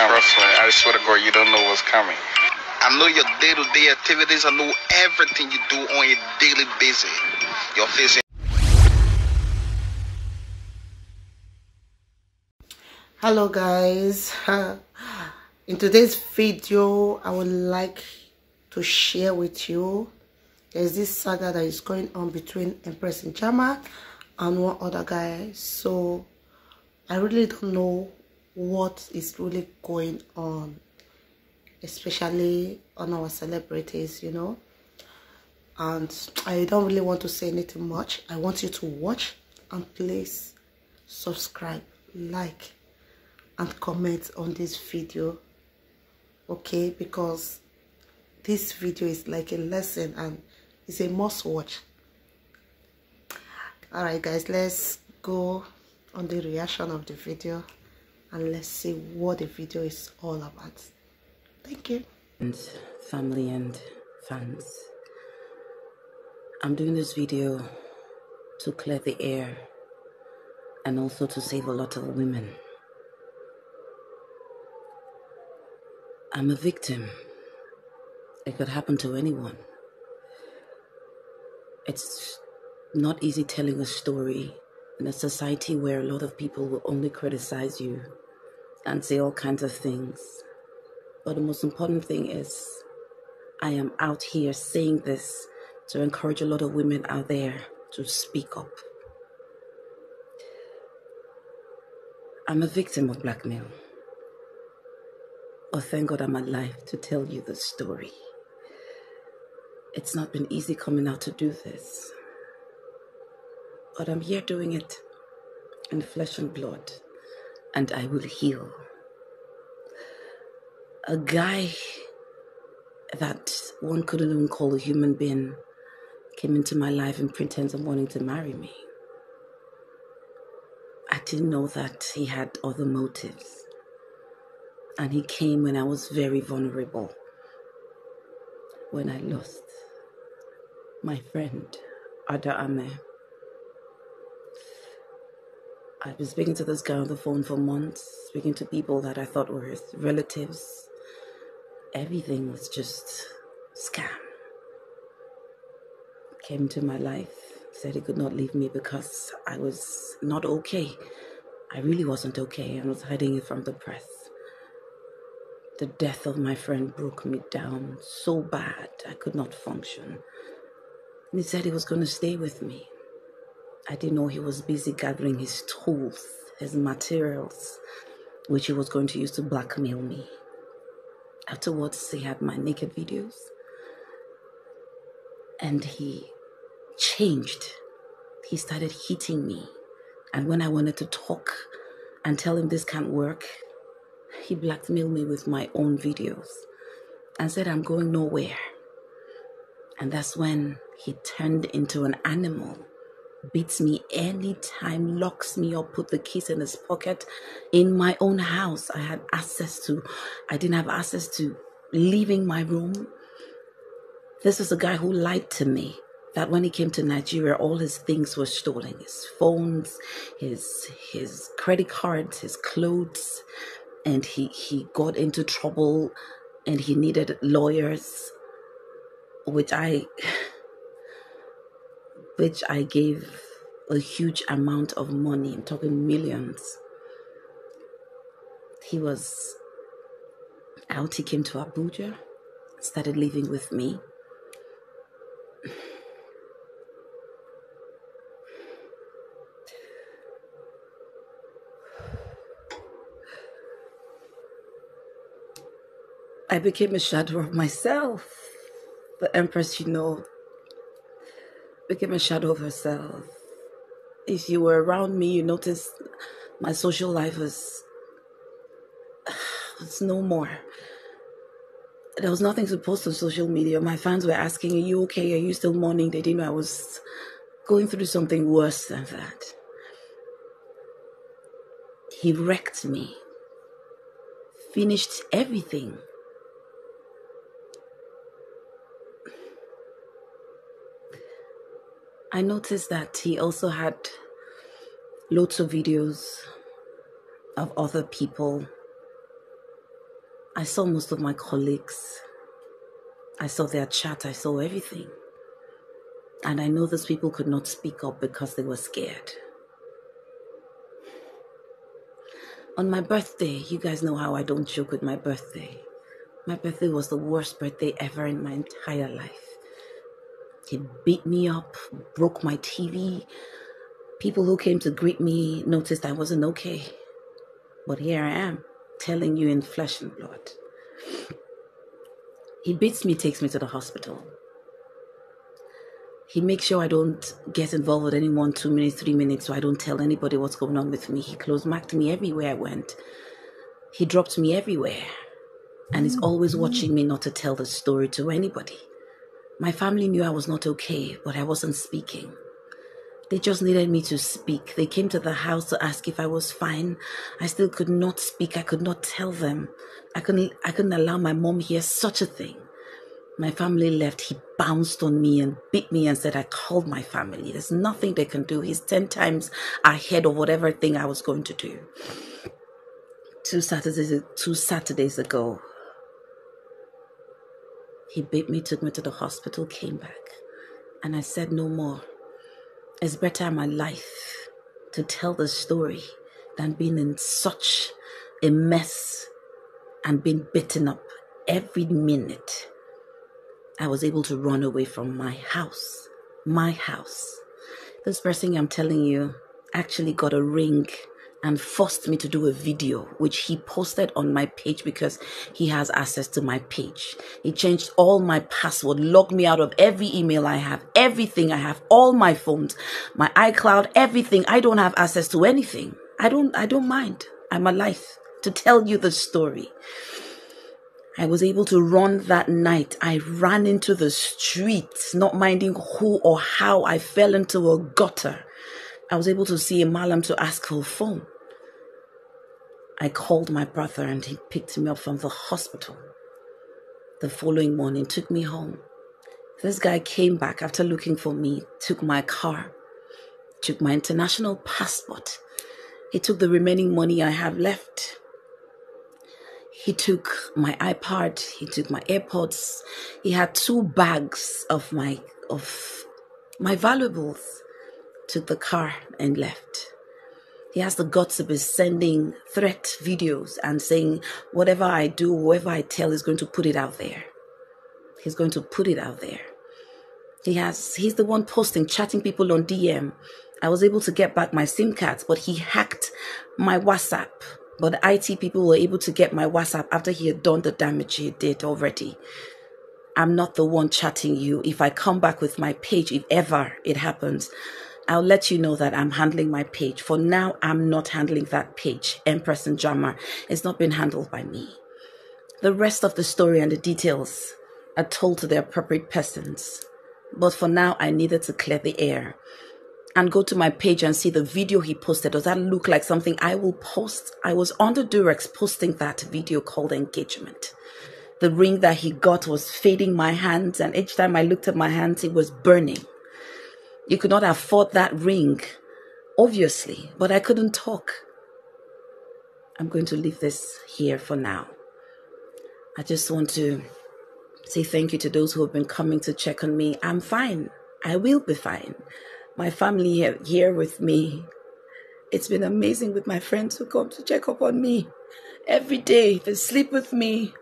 coming. Trust me, I swear to God, you don't know what's coming. I know your day-to-day activities. I know everything you do on a daily basis. You're facing. hello guys in today's video i would like to share with you there's this saga that is going on between empress Njamah and one other guy so i really don't know what is really going on especially on our celebrities you know? And i don't really want to say anything much. I want you to watch and please subscribe like and comment on this video okay? Because this video is like a lesson and it's a must watch. All right guys let's go on the reaction of the video and let's see what the video is all about. Thank you. And family and fans i'm doing this video to clear the air and also to save a lot of women. I'm a victim. It could happen to anyone. It's not easy telling a story in a society where a lot of people will only criticize you and say all kinds of things. But the most important thing is, I am out here saying this to encourage a lot of women out there to speak up. I'm a victim of blackmail. Oh, thank God I'm alive to tell you the story. It's not been easy coming out to do this. But I'm here doing it in flesh and blood, and I will heal. A guy that one couldn't even call a human being came into my life and pretends of wanting to marry me. I didn't know that he had other motives. And he came when I was very vulnerable, when I lost my friend, Ada Ameh. I've been speaking to this guy on the phone for months, speaking to people that I thought were his relatives. Everything was just scam. Came into my life, said he could not leave me because I was not okay. I really wasn't okay. I was hiding it from the press. The death of my friend broke me down so bad I could not function. And he said he was going to stay with me. I didn't know he was busy gathering his tools, his materials, which he was going to use to blackmail me. Afterwards, he had my naked videos. And he changed. He started hitting me. And when I wanted to talk and tell him this can't work, he blackmailed me with my own videos and said I'm going nowhere. And that's when he turned into an animal, beats me anytime, locks me up, put the keys in his pocket. In my own house, I had access to, I didn't have access to leaving my room. This was a guy who lied to me that when he came to Nigeria, all his things were stolen his phones, his, his credit cards, his clothes. And he, he got into trouble and he needed lawyers which I which I gave a huge amount of money. I'm talking millions. He was out, he came to Abuja, started living with me. I became a shadow of myself the Empress, you know, became a shadow of herself. If you were around me, you noticed my social life was, was no more. There was nothing to post on social media. My fans were asking, Are you okay? Are you still mourning? They didn't know I was going through something worse than that. He wrecked me, finished everything. I noticed that he also had loads of videos of other people I saw most of my colleagues. I saw their chat. I saw everything. And I know those people could not speak up because they were scared. On my birthday, you guys know how I don't joke with my birthday. My birthday was the worst birthday ever in my entire life. He beat me up, broke my TV. People who came to greet me noticed I wasn't okay. But here I am, telling you in flesh and blood. He beats me, takes me to the hospital. He makes sure I don't get involved with anyone two minutes, three minutes, so I don't tell anybody what's going on with me. He close marked me everywhere I went. He dropped me everywhere. And he's always watching me not to tell the story to anybody. My family knew I was not okay, but I wasn't speaking. They just needed me to speak. They came to the house to ask if I was fine. I still could not speak. I could not tell them. I couldn't I couldn't allow my mom hear such a thing. My family left. He bounced on me and beat me and said I called my family. There's nothing they can do. He's ten times ahead of whatever thing I was going to do. Two Saturdays two Saturdays ago, he beat me, took me to the hospital, came back. And I said no more. It's better in my life to tell the story than being in such a mess and being beaten up every minute. I was able to run away from my house. My house. This person I'm telling you actually got a ring and forced me to do a video, which he posted on my page because he has access to my page. He changed all my password, logged me out of every email I have, everything I have, all my phones, my iCloud, everything. I don't have access to anything. I don't, I don't mind. I'm alive to tell you the story. I was able to run that night. I ran into the streets, not minding who or how I fell into a gutter. I was able to see a malam to ask for phone. I called my brother and he picked me up from the hospital. The following morning, took me home. This guy came back after looking for me, took my car, took my international passport. He took the remaining money I have left. He took my iPad, he took my AirPods. He had two bags of my of my valuables took the car and left. He has the guts to be sending threat videos and saying, whatever I do, whoever I tell is going to put it out there. He's going to put it out there. He has, he's the one posting, chatting people on DM. I was able to get back my SIM cards, but he hacked my WhatsApp. But the IT people were able to get my WhatsApp after he had done the damage he did already. I'm not the one chatting you. If I come back with my page, if ever it happens, I'll let you know that I'm handling my page. For now, I'm not handling that page. Empress Njamah. It's not been handled by me. The rest of the story and the details are told to the appropriate persons. But for now, I needed to clear the air and go to my page and see the video he posted. Does that look like something I will post? I was on the duress posting that video called engagement. The ring that he got was fading my hands, and each time I looked at my hands, it was burning. You could not afford that ring, obviously, but I couldn't talk. I'm going to leave this here for now. I just want to say thank you to those who have been coming to check on me. I'm fine. I will be fine. My family are here with me. It's been amazing with my friends who come to check up on me every day. They sleep with me.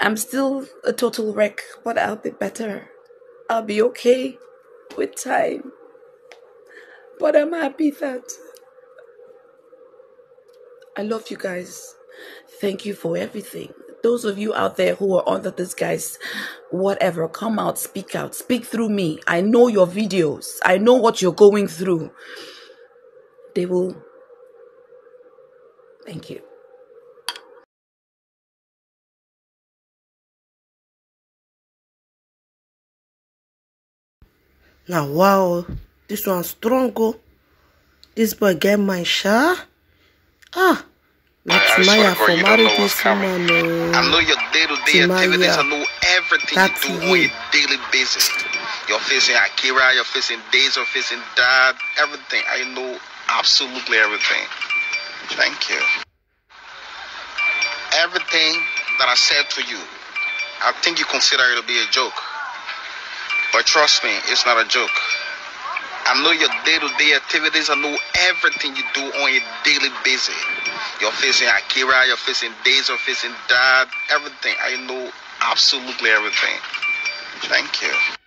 I'm still a total wreck, but I'll be better. I'll be okay with time. But I'm happy that I love you guys. Thank you for everything. Those of you out there who are under this guy's whatever, come out, speak out, speak through me. I know your videos. I know what you're going through. They will. Thank you. Now, wow, this one strong, oh. This boy get my sha. Ah, swear Maya for you don't marry know what's this woman. I know your day-to-day activities. I know everything That's you do on you. a daily basis. You're facing Akira, you're facing Days, you're facing Dad, everything. I know absolutely everything. Thank you. Everything that I said to you, I think you consider it to be a joke. But trust me, it's not a joke. I know your day-to-day activities. I know everything you do on a daily basis. You're facing Akira, you're facing days, you're facing dad, everything. I know absolutely everything. Thank you.